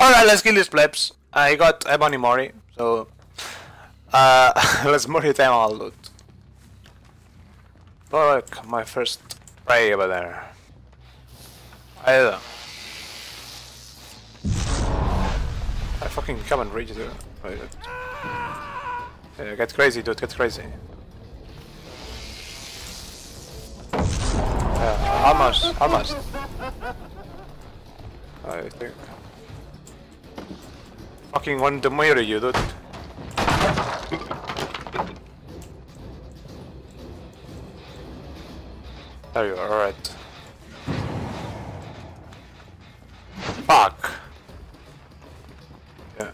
Alright, let's kill these plebs. I got Ebony Mori, so... Uh, let's Mori them all loot. Look, my first prey over there. I don't know. I fucking come and reach it. Yeah, get crazy, dude, get crazy. Yeah, almost, almost. I think. Fucking want to murder you, dude. There you are, alright. Fuck! Yeah.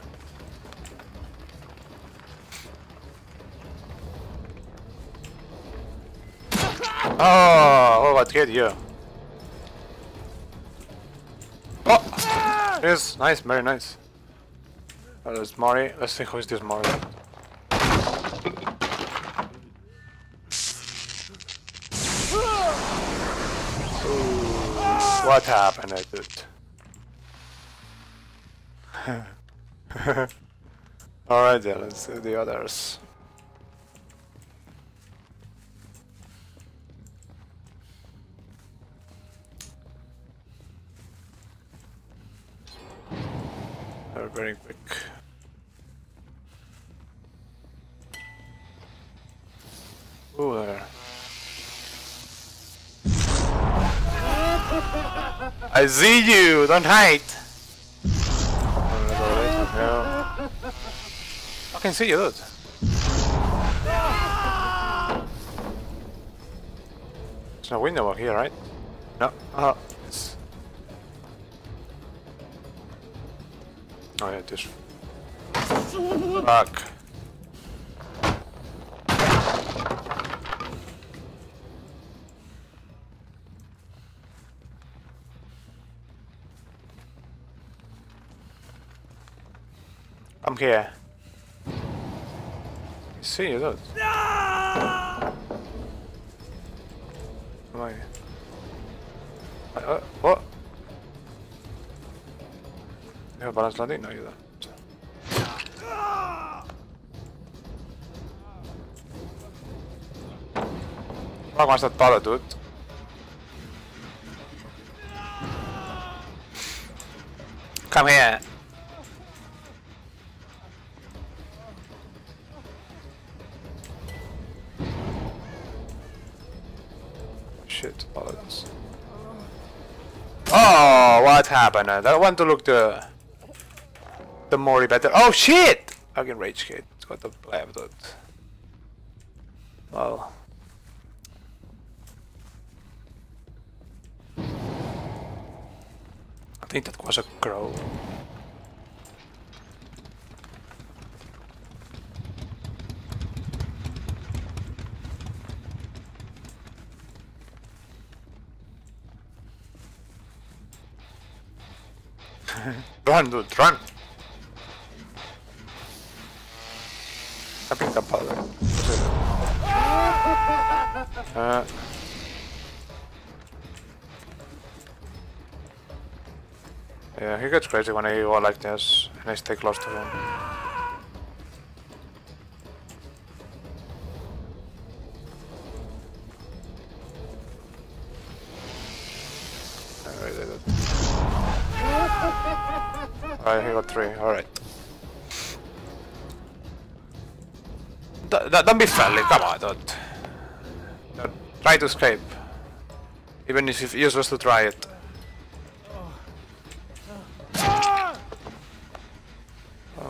Oh, oh, what hit you? Oh! Yes, nice, very nice. Oh, there's Mori. Let's see who is this Mori. What happened, dude? Alright, yeah, let's do the others. Very quick. I see you! Don't hide! I can see you, dude. There's no window over here, right? No. Uh-huh. Oh, it's... Oh yeah, this. Fuck. I'm here. See you, dude. Come on. Uh, what? You have Balanced Landing? No, you don't. Fuck wants that taller, dude. Come here. What happened? I want to look the the Mori better. Oh shit! I rage kit. It's got the blab dude. Well. I think that was a crow. Run, dude, run! I'm powder. Uh, yeah, he gets crazy when I go like this and I stay close to him. He got three, alright. D don't be friendly, come on, don't. don't. Try to escape. Even if you're useless to try it. Uh,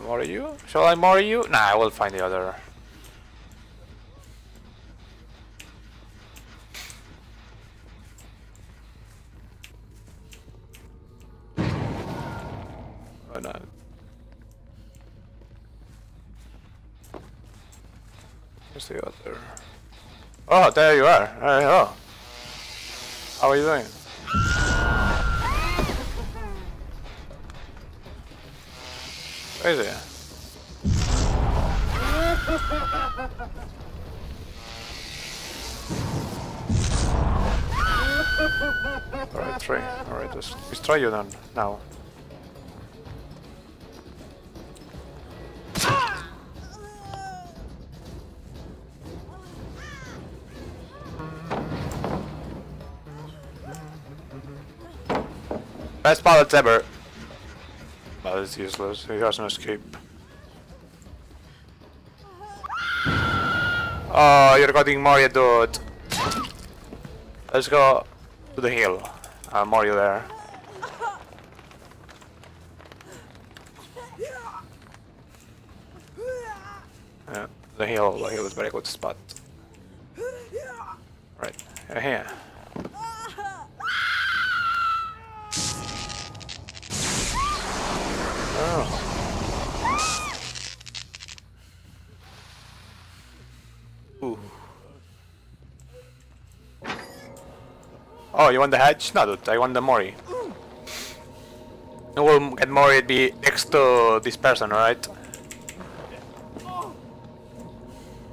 more you? Shall I more you? Nah, I will find the other. Where's the other? Oh, there you are. Hey, hello. How are you doing? Where is he? Alright, three. Alright, let's, let's try you then, now. Best pilots ever. But it's useless. He has no escape. Oh, you're getting Mario, dude. Let's go to the hill. Uh, Mario there. Yeah, the hill, the hill is very good spot. Right, uh, here. Oh. Ooh. Oh, you want the hedge? No, dude, I want the Mori. We'll get Mori be next to this person, alright?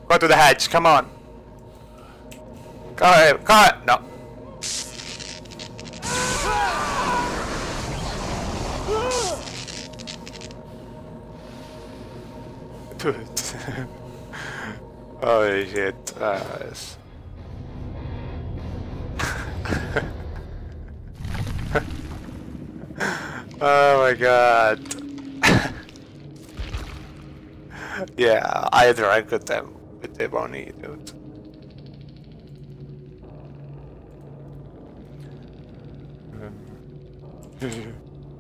Go to the hedge, come on. Go ahead, go. No. Dude. Holy shit. Uh, oh my god. yeah, either I drank with them with the bunny, dude.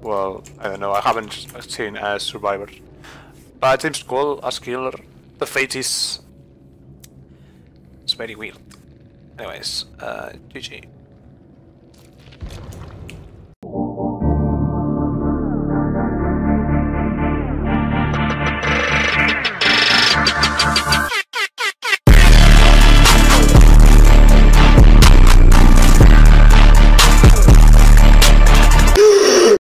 well, I don't know, I haven't seen a survivor. But it seems cool as killer. The fate is... It's very weird. Anyways, uh, GG.